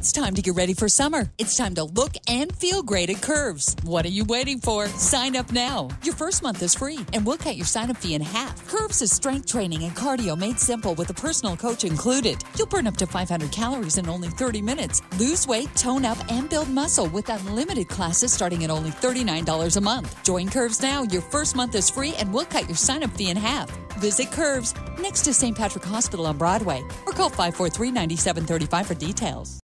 It's time to get ready for summer. It's time to look and feel great at Curves. What are you waiting for? Sign up now. Your first month is free, and we'll cut your sign up fee in half. Curves is strength training and cardio made simple with a personal coach included. You'll burn up to 500 calories in only 30 minutes. Lose weight, tone up, and build muscle with unlimited classes starting at only $39 a month. Join Curves now. Your first month is free, and we'll cut your sign up fee in half. Visit Curves next to St. Patrick Hospital on Broadway or call 543 9735 for details.